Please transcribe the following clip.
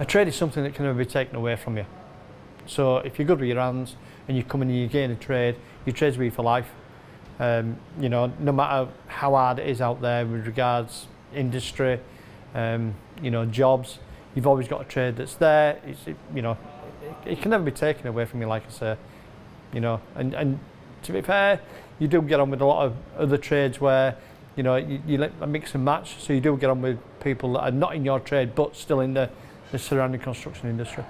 a trade is something that can never be taken away from you. So if you're good with your hands and you come in and you gain a trade, your trade's with you for life. Um, you know, no matter how hard it is out there with regards industry, um, you know, jobs, you've always got a trade that's there. It's, it, you know, it, it, can never be taken away from you, like I say. You know, and, and to be fair, you do get on with a lot of other trades where, you know, you, you mix and match. So you do get on with people that are not in your trade but still in the, the surrounding construction industry.